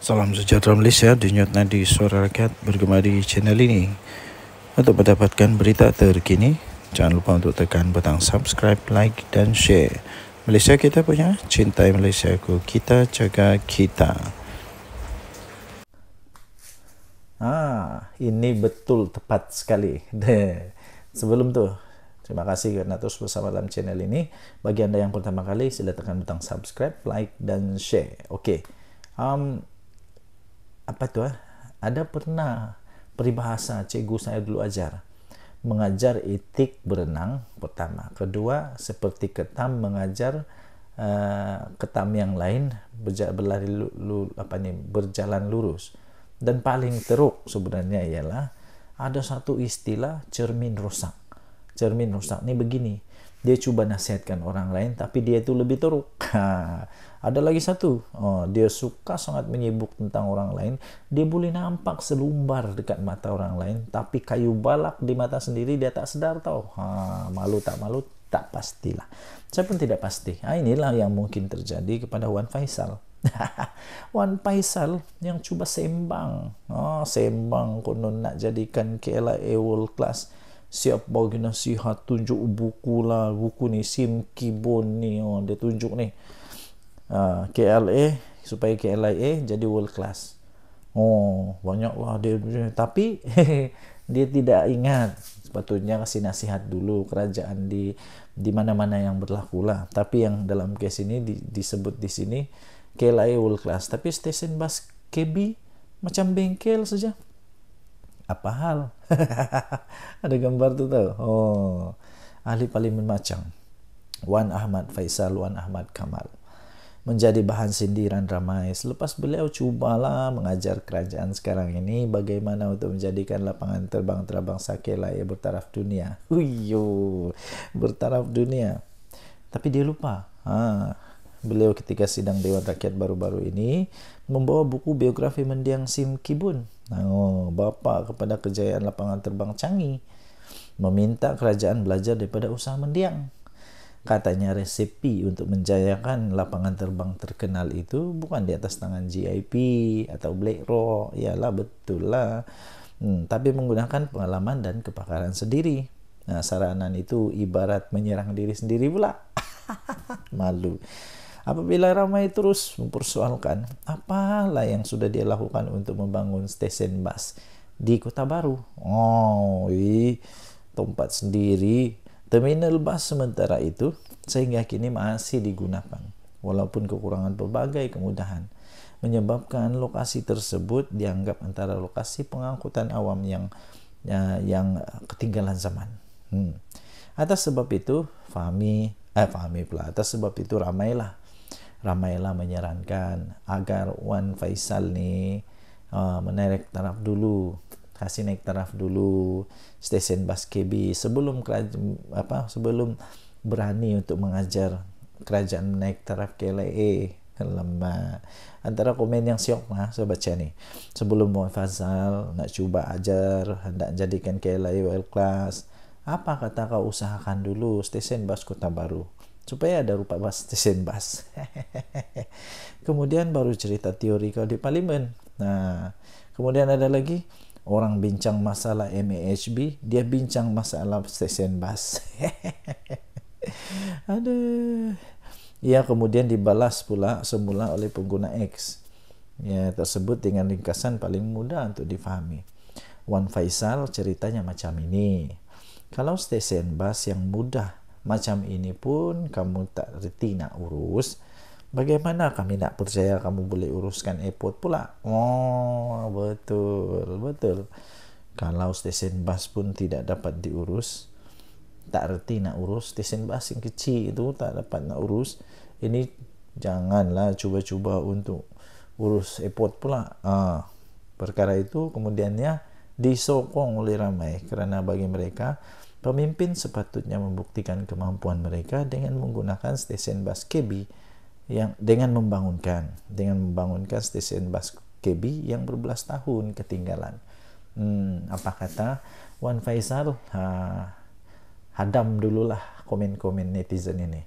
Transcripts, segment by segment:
Salam sejahtera Malaysia, denyut nadi suara rakyat bergema di channel ini. Untuk mendapatkan berita terkini, jangan lupa untuk tekan butang subscribe, like dan share. Malaysia kita punya, cintai Malaysia ku, kita jaga kita. Ah, ini betul tepat sekali. Sebelum tu, terima kasih karena terus bersama dalam channel ini. Bagi anda yang pertama kali, sila tekan butang subscribe, like dan share. Okey. Um, apa tu eh? Ada pernah peribahasa cikgu saya dulu ajar mengajar etik berenang pertama kedua seperti ketam mengajar uh, ketam yang lain berlari lu, lu, apa berjalan lurus dan paling teruk sebenarnya ialah ada satu istilah cermin rosak cermin rosak ni begini dia cuba nasihatkan orang lain tapi dia itu lebih teruk. ada lagi satu. Oh, dia suka sangat menyibuk tentang orang lain. Dia boleh nampak selumbar dekat mata orang lain tapi kayu balak di mata sendiri dia tak sedar tahu ha, malu tak malu? Tak pastilah. Saya pun tidak pasti. Ha, inilah yang mungkin terjadi kepada Wan Faisal. Wan Faisal yang cuba sembang. Oh, sembang konon nak jadikan KLIA World Class. Siap bagi nasihat tunjuk buku lah. Buku ni sim kibon ni. Oh, dia tunjuk ni uh, ah, KLA supaya KLIA jadi world class. Oh banyak lah dia tapi dia tidak ingat. Sepatutnya kasih nasihat dulu kerajaan di di mana-mana yang berlaku lah. Tapi yang dalam kes ini di, disebut di sini KLIA world class. Tapi stesen bus KB macam bengkel saja. Apa hal? Ada gambar tu tau. Oh, ahli parlimen macam Wan Ahmad Faisal, Wan Ahmad Kamal menjadi bahan sindiran ramai selepas beliau cubalah mengajar kerajaan sekarang ini bagaimana untuk menjadikan lapangan terbang terbangsa Kelaya bertaraf dunia. Uyuh, bertaraf dunia. Tapi dia lupa. Ha, beliau ketika sidang Dewan Rakyat baru-baru ini membawa buku biografi mendiang Sim Kibun. Oh, bapa kepada kejayaan lapangan terbang Changi meminta kerajaan belajar daripada usaha mendiang. Katanya resepi untuk menjayakan lapangan terbang terkenal itu bukan di atas tangan GIP atau Black Rock. Yalah betul lah. Hmm, tapi menggunakan pengalaman dan kepakaran sendiri. Nah, saranan itu ibarat menyerang diri sendiri pula. Malu. Apabila ramai terus mempersoalkan apalah yang sudah dia lakukan untuk membangun stesen bas di Kota Baru. Oh, ii, tempat sendiri. Terminal bas sementara itu sehingga kini masih digunakan walaupun kekurangan berbagai kemudahan menyebabkan lokasi tersebut dianggap antara lokasi pengangkutan awam yang ya, yang ketinggalan zaman. Hmm. Atas sebab itu, Fahmi, eh Fahmi pula, atas sebab itu ramailah ramailah menyarankan agar Wan Faisal ni uh, menarik taraf dulu kasih naik taraf dulu stesen bas KB sebelum apa sebelum berani untuk mengajar kerajaan menaik taraf KLA lama. Antara komen yang siok lah saya baca sebelum Wan Faisal nak cuba ajar hendak jadikan KLA world class apa kata kau usahakan dulu stesen bas kota baru? Supaya ada rupa bas stesen bas. kemudian baru cerita teori kau di parlimen. Nah, kemudian ada lagi orang bincang masalah MAHB, dia bincang masalah stesen bas. Aduh. Ya, kemudian dibalas pula semula oleh pengguna X. Ya, tersebut dengan ringkasan paling mudah untuk difahami. Wan Faisal ceritanya macam ini. Kalau stesen bas yang mudah macam ini pun kamu tak reti nak urus bagaimana kami nak percaya kamu boleh uruskan airport pula? Oh betul betul. Kalau stesen bas pun tidak dapat diurus tak reti nak urus. Stesen bas yang kecil itu tak dapat nak urus. Ini janganlah cuba-cuba untuk urus airport pula. Ah perkara itu kemudiannya disokong oleh ramai kerana bagi mereka Pemimpin sepatutnya membuktikan kemampuan mereka dengan menggunakan stesen bas KB yang dengan membangunkan dengan membangunkan stesen bas KB yang berbelas tahun ketinggalan. Hmm, apa kata Wan Faisal? Ha, hadam dululah komen-komen netizen ini.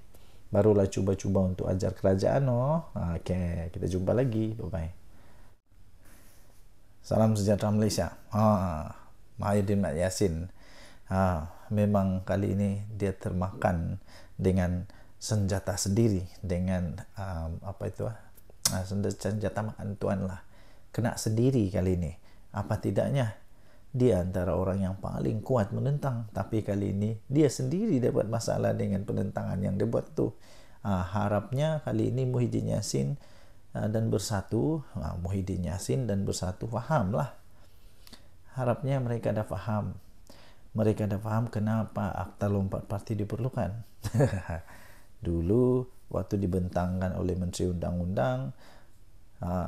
Barulah cuba-cuba untuk ajar kerajaan. Oh, okay, kita jumpa lagi. Bye bye. Salam sejahtera Malaysia. Ha, Mahidin Mat Yasin. Ha, memang kali ini dia termakan dengan senjata sendiri dengan um, apa itu ah uh, senjata makan tuan lah. Kena sendiri kali ini. Apa tidaknya? Dia antara orang yang paling kuat menentang tapi kali ini dia sendiri dapat masalah dengan penentangan yang dia buat tu. Uh, harapnya kali ini Muhyiddin Yassin uh, dan bersatu uh, Muhyiddin Yassin dan bersatu faham lah. Harapnya mereka dah faham. Mereka dah faham kenapa akta lompat parti diperlukan dulu waktu dibentangkan oleh Menteri Undang-Undang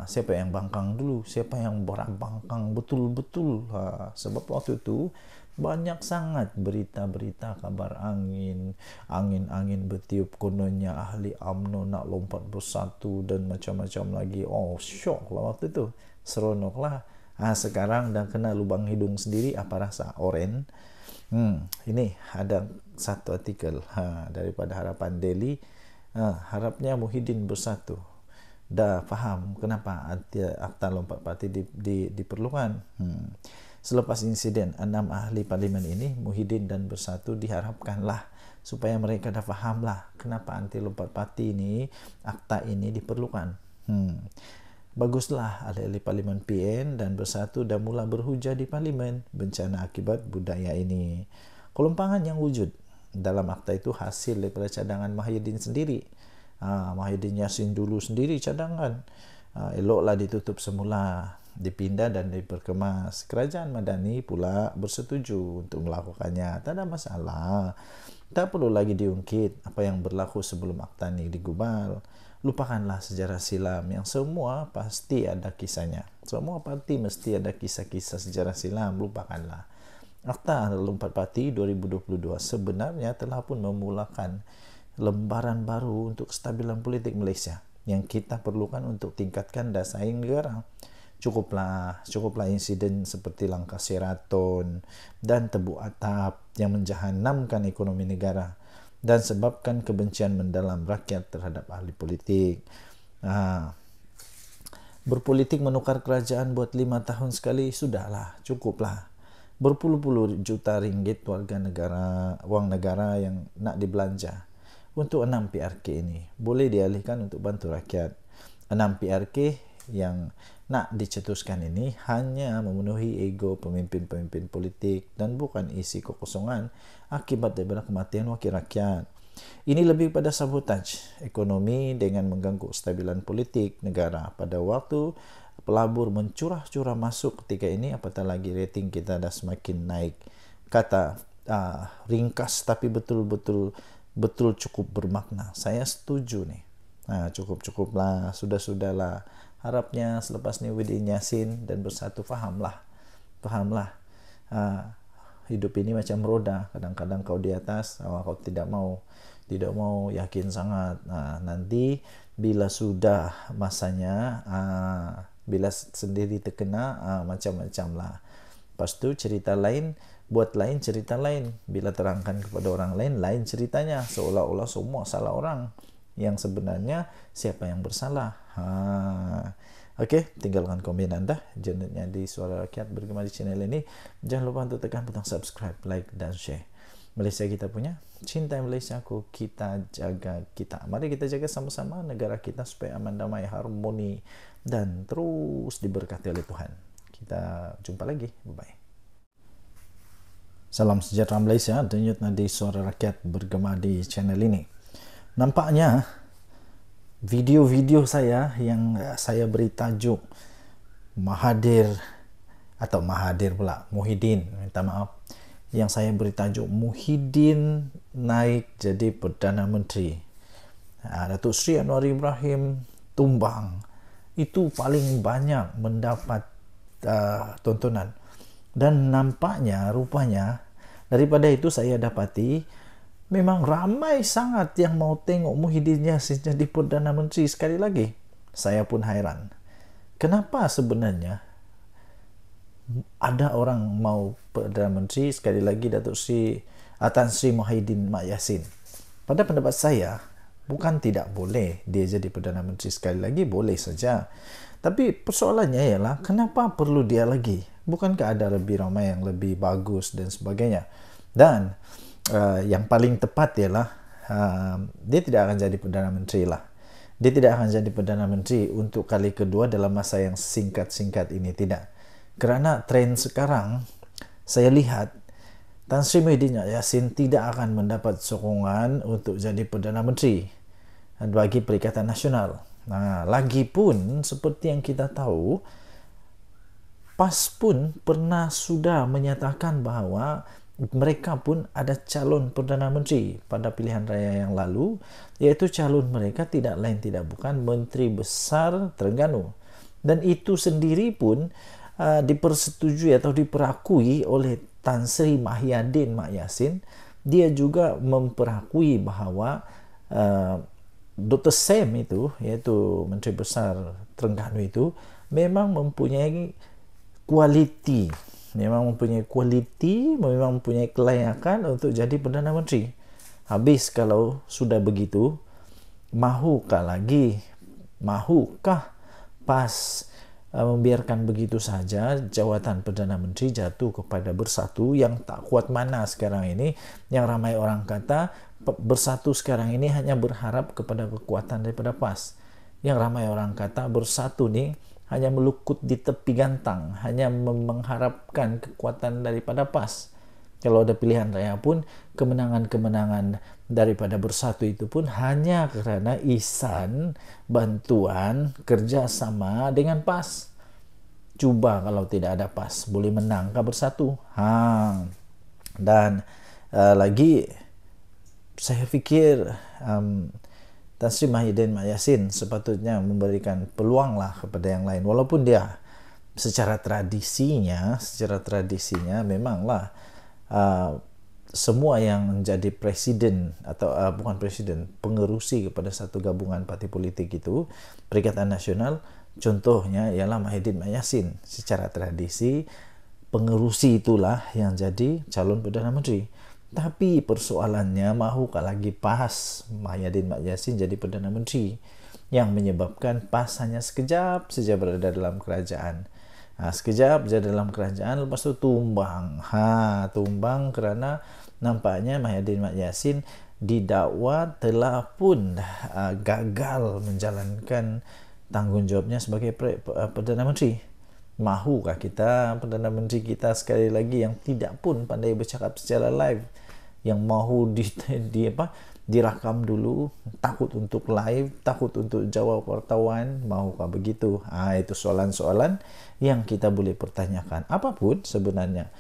siapa yang bangkang dulu? Siapa yang berat bangkang? Betul-betul sebab waktu itu banyak sangat berita-berita kabar angin. Angin-angin bertiup kononnya ahli AMNO nak lompat bersatu dan macam-macam lagi. Oh syok lah waktu itu. Seronok lah ha, sekarang dah kena lubang hidung sendiri apa rasa? Oren hmm, ini ada satu artikel ha, daripada harapan Delhi ha, harapnya Muhyiddin bersatu dah faham kenapa akta lompat parti di, di, diperlukan hmm. Selepas insiden enam ahli parlimen ini, Muhyiddin dan Bersatu diharapkanlah supaya mereka dah fahamlah kenapa anti lompat parti ini, akta ini diperlukan. Hmm. Baguslah ahli-ahli parlimen PN dan Bersatu dah mula berhujah di parlimen bencana akibat budaya ini. Kelompangan yang wujud dalam akta itu hasil daripada cadangan Muhyiddin sendiri. Ha, Yassin dulu sendiri cadangan. Ha, eloklah ditutup semula dipindah dan diperkemas. Kerajaan Madani pula bersetuju untuk melakukannya. Tak ada masalah. Tak perlu lagi diungkit apa yang berlaku sebelum akta ini digubal. Lupakanlah sejarah silam yang semua pasti ada kisahnya. Semua parti mesti ada kisah-kisah sejarah silam. Lupakanlah. Akta Lompat Parti 2022 sebenarnya telah pun memulakan lembaran baru untuk kestabilan politik Malaysia yang kita perlukan untuk tingkatkan daya saing negara cukuplah cukuplah insiden seperti langkah seraton dan tebu atap yang menjahanamkan ekonomi negara dan sebabkan kebencian mendalam rakyat terhadap ahli politik. Ha. Berpolitik menukar kerajaan buat lima tahun sekali sudahlah, cukuplah. Berpuluh-puluh juta ringgit warga negara, wang negara yang nak dibelanja untuk enam PRK ini boleh dialihkan untuk bantu rakyat. Enam PRK yang nak dicetuskan ini hanya memenuhi ego pemimpin-pemimpin politik dan bukan isi kekosongan akibat daripada kematian wakil rakyat. Ini lebih pada sabotaj ekonomi dengan mengganggu stabilan politik negara pada waktu pelabur mencurah-curah masuk ketika ini apatah lagi rating kita dah semakin naik. Kata uh, ringkas tapi betul-betul betul cukup bermakna. Saya setuju nih. Nah, cukup-cukuplah, sudah-sudahlah harapnya selepas ni Widin Yasin dan bersatu fahamlah fahamlah ha, hidup ini macam roda. Kadang-kadang kau di atas oh, kau tidak mau tidak mau yakin sangat. Ha, nanti bila sudah masanya ha, bila sendiri terkena ha, macam-macam lah. Lepas tu cerita lain buat lain cerita lain. Bila terangkan kepada orang lain lain ceritanya. Seolah-olah semua salah orang yang sebenarnya siapa yang bersalah. Ha. Okey, tinggalkan komen anda jenisnya di Suara Rakyat bergema di channel ini. Jangan lupa untuk tekan butang subscribe, like dan share. Malaysia kita punya, cinta Malaysia aku, kita jaga kita. Mari kita jaga sama-sama negara kita supaya aman, damai, harmoni dan terus diberkati oleh Tuhan. Kita jumpa lagi. Bye-bye. Salam sejahtera Malaysia, denyut nadi suara rakyat bergema di channel ini nampaknya video-video saya yang saya beri tajuk Mahathir atau Mahathir pula Muhyiddin minta maaf yang saya beri tajuk Muhyiddin naik jadi Perdana Menteri. Ha, Datuk Sri Anwar Ibrahim tumbang. Itu paling banyak mendapat uh, tontonan. Dan nampaknya rupanya daripada itu saya dapati memang ramai sangat yang mau tengok Muhyiddin Yassin jadi Perdana Menteri sekali lagi. Saya pun hairan. Kenapa sebenarnya ada orang mau Perdana Menteri sekali lagi Datuk Sri Atan Sri Muhyiddin Mak Yassin? Pada pendapat saya, Bukan tidak boleh dia jadi Perdana Menteri sekali lagi, boleh saja. Tapi persoalannya ialah kenapa perlu dia lagi? Bukankah ada lebih ramai yang lebih bagus dan sebagainya? Dan uh, yang paling tepat ialah uh, dia tidak akan jadi Perdana Menteri lah. Dia tidak akan jadi Perdana Menteri untuk kali kedua dalam masa yang singkat-singkat ini. Tidak. Kerana tren sekarang, saya lihat Tan Sri Muhyiddin Yassin tidak akan mendapat sokongan untuk jadi Perdana Menteri bagi Perikatan Nasional. Nah, lagi pun seperti yang kita tahu, PAS pun pernah sudah menyatakan bahawa mereka pun ada calon Perdana Menteri pada pilihan raya yang lalu, iaitu calon mereka tidak lain tidak bukan Menteri Besar Terengganu. Dan itu sendiri pun uh, dipersetujui atau diperakui oleh Tan Sri Mahyadin Mak Yasin dia juga memperakui bahawa uh, Dr. Sam itu iaitu Menteri Besar Terengganu itu memang mempunyai kualiti memang mempunyai kualiti memang mempunyai kelayakan untuk jadi Perdana Menteri. Habis kalau sudah begitu mahukah lagi? Mahukah PAS Uh, membiarkan begitu saja jawatan Perdana Menteri jatuh kepada bersatu yang tak kuat mana sekarang ini? Yang ramai orang kata bersatu sekarang ini hanya berharap kepada kekuatan daripada PAS. Yang ramai orang kata bersatu ni hanya melukut di tepi gantang hanya mengharapkan kekuatan daripada PAS. Kalau ada pilihan raya pun kemenangan-kemenangan daripada bersatu itu pun hanya kerana isan bantuan kerjasama dengan PAS. Cuba kalau tidak ada PAS boleh menang ke bersatu? Ha. dan uh, lagi saya fikir um, Mahidin Mak Yassin sepatutnya memberikan peluang lah kepada yang lain. Walaupun dia secara tradisinya secara tradisinya memanglah uh, semua yang menjadi presiden atau uh, bukan presiden pengerusi kepada satu gabungan parti politik itu Perikatan Nasional contohnya ialah Mahidin Mayasin. Secara tradisi pengerusi itulah yang jadi calon Perdana Menteri tapi persoalannya mahukah lagi pas Mahidin Mayasin jadi Perdana Menteri yang menyebabkan pas hanya sekejap saja berada dalam kerajaan Ha, sekejap je dalam kerajaan lepas tu tumbang. Ha, tumbang kerana nampaknya Mahyadin Mat Yassin didakwa telah pun uh, gagal menjalankan tanggungjawabnya sebagai uh, Perdana Menteri. Mahukah kita Perdana Menteri kita sekali lagi yang tidak pun pandai bercakap secara live yang mahu di, di apa dirakam dulu takut untuk live takut untuk jawab wartawan mahukah begitu? Ah itu soalan-soalan yang kita boleh pertanyakan. Apa pun sebenarnya.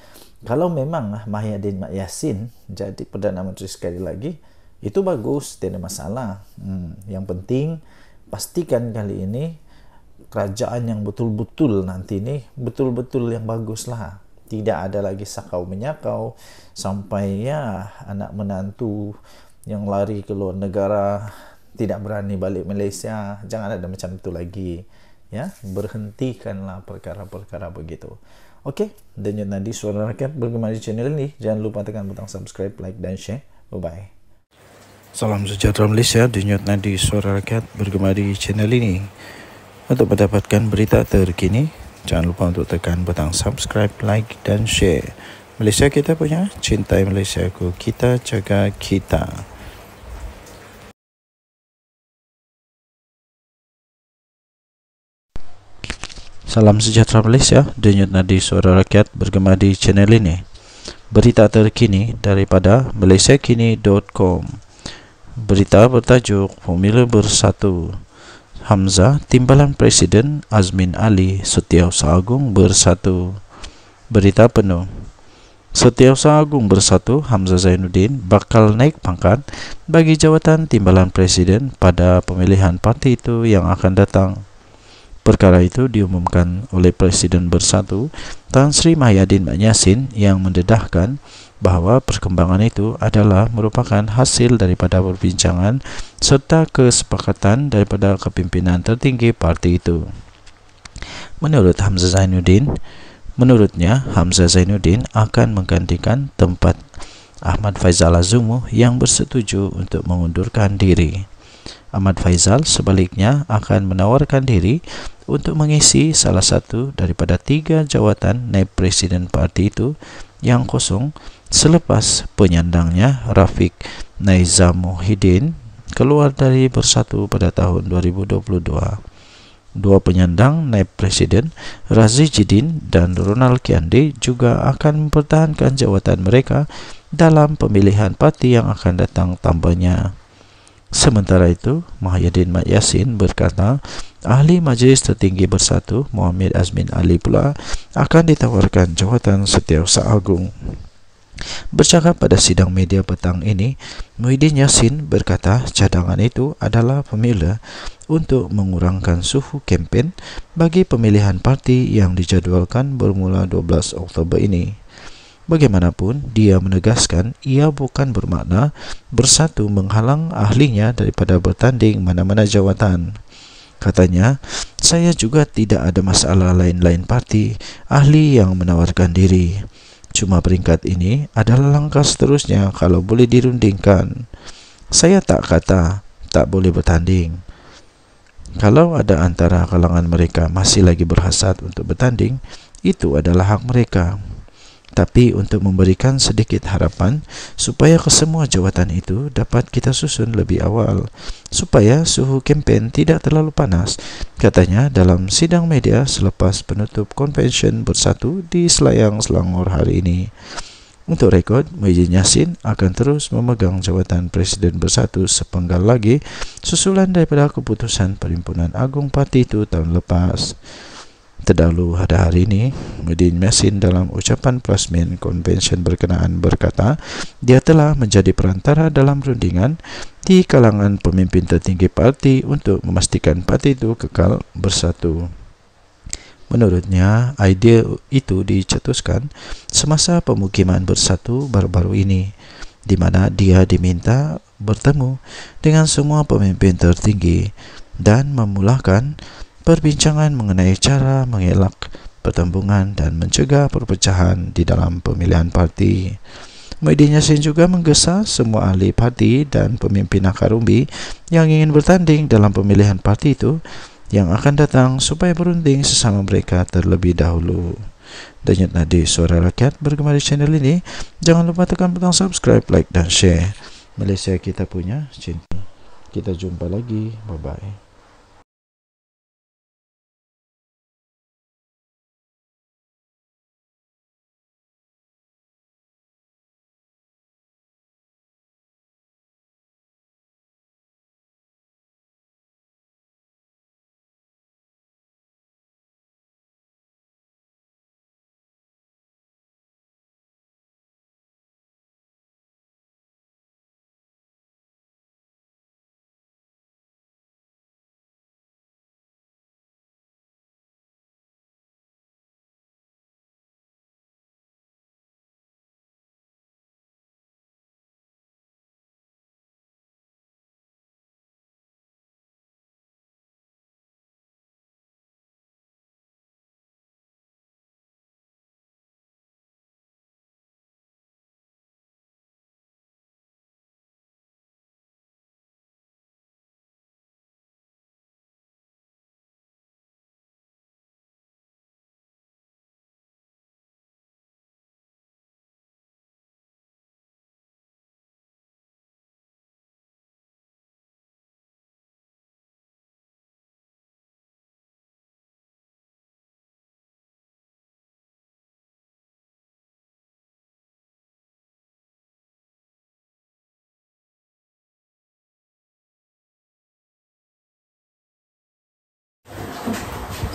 Kalau memang Mahyadin Mak Yasin jadi Perdana Menteri sekali lagi itu bagus tidak masalah. Hmm, yang penting pastikan kali ini kerajaan yang betul-betul nanti ini betul-betul yang bagus lah tidak ada lagi sakau menyakau sampai ya anak menantu yang lari ke luar negara tidak berani balik Malaysia jangan ada macam itu lagi ya berhentikanlah perkara-perkara begitu Okey, denyut nadi suara rakyat bergema di channel ini. Jangan lupa tekan butang subscribe, like dan share. Bye bye. Salam sejahtera Malaysia, denyut nadi suara rakyat bergema di channel ini. Untuk mendapatkan berita terkini, jangan lupa untuk tekan butang subscribe, like dan share. Malaysia kita punya, cintai Malaysia ku, kita jaga kita. Salam sejahtera Malaysia, denyut nadi suara rakyat bergema di channel ini. Berita terkini daripada malaysiakini.com. Berita bertajuk Formula Bersatu. Hamzah, Timbalan Presiden Azmin Ali Setiausaha Agung Bersatu. Berita penuh. Setiausaha Agung Bersatu Hamzah Zainuddin bakal naik pangkat bagi jawatan Timbalan Presiden pada pemilihan parti itu yang akan datang. Perkara itu diumumkan oleh Presiden Bersatu Tan Sri Mahyadin Yasin yang mendedahkan bahawa perkembangan itu adalah merupakan hasil daripada perbincangan serta kesepakatan daripada kepimpinan tertinggi parti itu. Menurut Hamzah Zainuddin, menurutnya Hamzah Zainuddin akan menggantikan tempat Ahmad Faizal Azumu yang bersetuju untuk mengundurkan diri. Ahmad Faizal sebaliknya akan menawarkan diri untuk mengisi salah satu daripada tiga jawatan naib presiden parti itu yang kosong selepas penyandangnya Rafiq Naizamuddin keluar dari Bersatu pada tahun 2022 dua penyandang naib presiden Razi Jidin dan Ronald Kiande juga akan mempertahankan jawatan mereka dalam pemilihan parti yang akan datang tambahnya. Sementara itu, Mahyadin Mat Yassin berkata, Ahli Majlis Tertinggi Bersatu Muhammad Azmin Ali pula akan ditawarkan jawatan Setiausaha Agung. Bercakap pada sidang media petang ini, Muhyiddin Yassin berkata cadangan itu adalah pemila untuk mengurangkan suhu kempen bagi pemilihan parti yang dijadualkan bermula 12 Oktober ini. Bagaimanapun, dia menegaskan ia bukan bermakna bersatu menghalang ahlinya daripada bertanding mana-mana jawatan. Katanya, saya juga tidak ada masalah lain-lain parti ahli yang menawarkan diri. Cuma peringkat ini adalah langkah seterusnya kalau boleh dirundingkan. Saya tak kata tak boleh bertanding. Kalau ada antara kalangan mereka masih lagi berhasad untuk bertanding, itu adalah hak mereka tapi untuk memberikan sedikit harapan supaya kesemua jawatan itu dapat kita susun lebih awal supaya suhu kempen tidak terlalu panas katanya dalam sidang media selepas penutup konvensyen bersatu di Selayang Selangor hari ini untuk rekod, Muhyiddin Yassin akan terus memegang jawatan Presiden Bersatu sepenggal lagi susulan daripada keputusan Perhimpunan Agung Parti itu tahun lepas. Terdahulu pada hari ini, Medin Mesin dalam ucapan plasmin konvensyen berkenaan berkata, dia telah menjadi perantara dalam rundingan di kalangan pemimpin tertinggi parti untuk memastikan parti itu kekal bersatu. Menurutnya, idea itu dicetuskan semasa pemukiman bersatu baru-baru ini, di mana dia diminta bertemu dengan semua pemimpin tertinggi dan memulakan perbincangan mengenai cara mengelak pertembungan dan mencegah perpecahan di dalam pemilihan parti. Muhyiddin Yassin juga menggesa semua ahli parti dan pemimpin akar umbi yang ingin bertanding dalam pemilihan parti itu yang akan datang supaya berunding sesama mereka terlebih dahulu. Denyut Nadi Suara Rakyat bergema di channel ini. Jangan lupa tekan butang subscribe, like dan share. Malaysia kita punya cinta. Kita jumpa lagi. Bye-bye.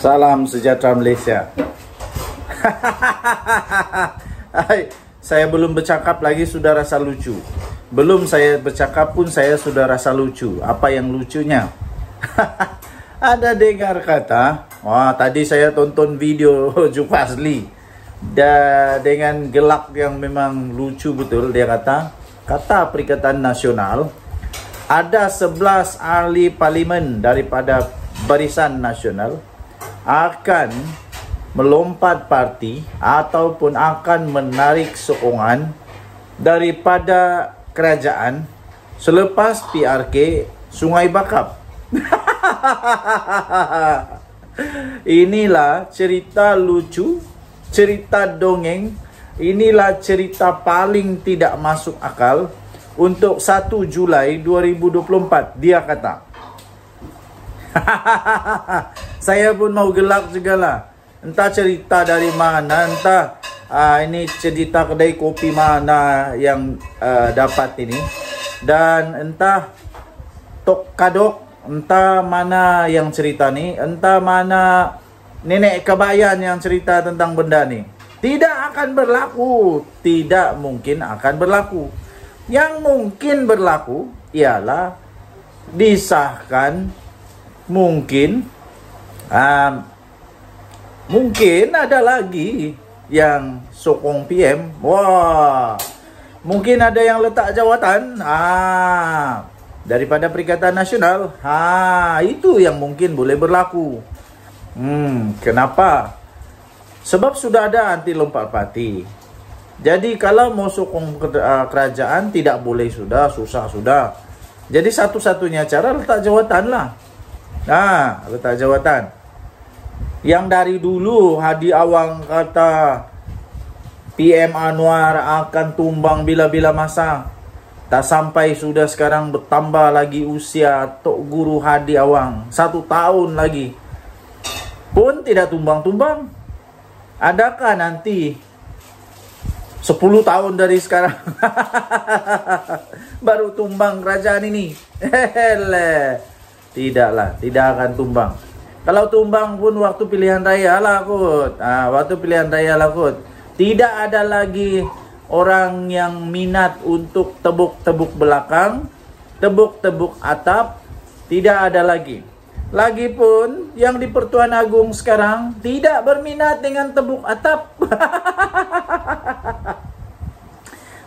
Salam sejahtera Malaysia. Saya belum bercakap lagi sudah rasa lucu. Belum saya bercakap pun saya sudah rasa lucu. Apa yang lucunya? Ada dengar kata, wah tadi saya tonton video Jumpa Asli. Dan dengan gelak yang memang lucu betul dia kata, kata Perikatan Nasional ada 11 ahli parlimen daripada Barisan Nasional akan melompat parti ataupun akan menarik sokongan daripada kerajaan selepas PRK Sungai Bakap Inilah cerita lucu, cerita dongeng. Inilah cerita paling tidak masuk akal untuk 1 Julai 2024. Dia kata, saya pun mau gelak juga lah. Entah cerita dari mana, entah uh, ini cerita kedai kopi mana yang uh, dapat ini. Dan entah tok kadok entah mana yang cerita ni, entah mana nenek kebayan yang cerita tentang benda ni. Tidak akan berlaku, tidak mungkin akan berlaku. Yang mungkin berlaku ialah disahkan mungkin um, mungkin ada lagi yang sokong PM. Wah, mungkin ada yang letak jawatan. Ah, daripada Perikatan Nasional. Ha, itu yang mungkin boleh berlaku. Hmm, kenapa? Sebab sudah ada anti lompat parti. Jadi kalau mau sokong uh, kerajaan tidak boleh sudah, susah sudah. Jadi satu-satunya cara letak jawatan lah. Nah, letak jawatan. Yang dari dulu Hadi Awang kata PM Anwar akan tumbang bila-bila masa. Tak sampai sudah sekarang bertambah lagi usia Tok Guru Hadi Awang. Satu tahun lagi. Pun tidak tumbang-tumbang. Adakah nanti 10 tahun dari sekarang baru tumbang kerajaan ini? Hele. Tidaklah, tidak akan tumbang. Kalau tumbang pun waktu pilihan raya lah kot. Ah, waktu pilihan raya lah kot. Tidak ada lagi orang yang minat untuk tebuk-tebuk belakang, tebuk-tebuk atap, tidak ada lagi. Lagipun yang di Pertuan Agung sekarang tidak berminat dengan tebuk atap.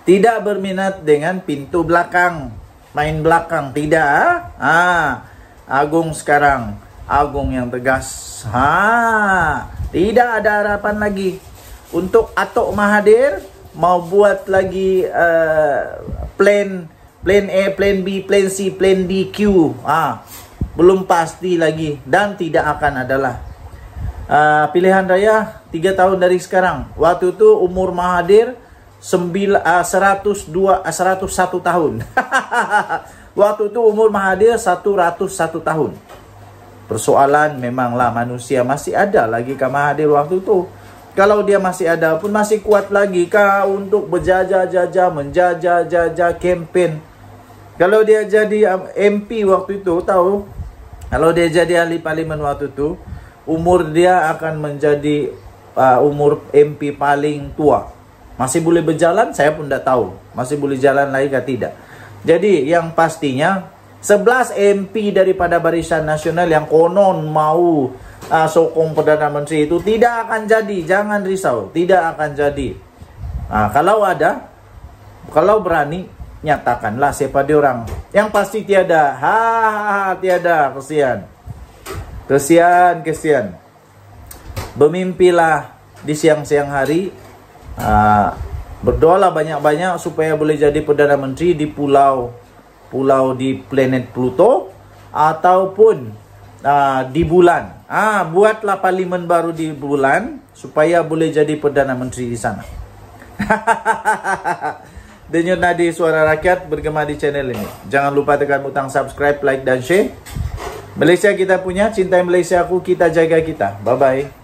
tidak berminat dengan pintu belakang, main belakang tidak. Ah, Agung sekarang, Agung yang tegas. Ha, tidak ada harapan lagi untuk Atok Mahathir mau buat lagi uh, plan plan A, plan B, plan C, plan D, Q. Ah, belum pasti lagi dan tidak akan adalah uh, pilihan raya 3 tahun dari sekarang. Waktu itu umur Mahathir sembil, uh, 102 uh, 101 tahun. Waktu itu umur Mahathir 101 tahun. Persoalan memanglah manusia masih ada lagi ke Mahathir waktu itu. Kalau dia masih ada pun masih kuat lagi kah untuk berjajah-jajah, menjajah-jajah kempen. Kalau dia jadi MP waktu itu, tahu? Kalau dia jadi ahli parlimen waktu itu, umur dia akan menjadi uh, umur MP paling tua. Masih boleh berjalan? Saya pun tidak tahu. Masih boleh jalan lagi kah tidak? Jadi yang pastinya 11 MP daripada Barisan Nasional yang konon mau uh, sokong Perdana Menteri itu tidak akan jadi. Jangan risau, tidak akan jadi. Nah, kalau ada, kalau berani, nyatakanlah siapa dia orang. Yang pasti tiada. Ha, ha, ha tiada. Kesian. Kesian, kesian. Bermimpilah di siang-siang hari. Uh, berdoalah banyak-banyak supaya boleh jadi Perdana Menteri di pulau pulau di planet Pluto ataupun uh, di bulan. Ah, buatlah parlimen baru di bulan supaya boleh jadi perdana menteri di sana. Denyut nadi suara rakyat bergema di channel ini. Jangan lupa tekan butang subscribe, like dan share. Malaysia kita punya, cintai Malaysia aku, kita jaga kita. Bye bye.